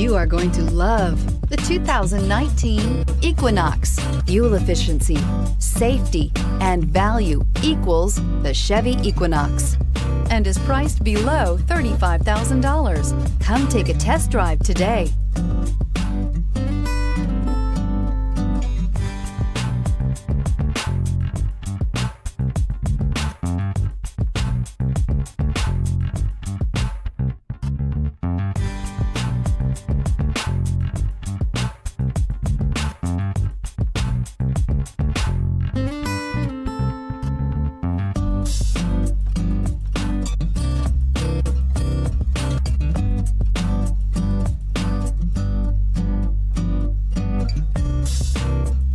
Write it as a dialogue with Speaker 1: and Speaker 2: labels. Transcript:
Speaker 1: You are going to love the 2019 Equinox. Fuel efficiency, safety, and value equals the Chevy Equinox and is priced below $35,000. Come take a test drive today. máquina.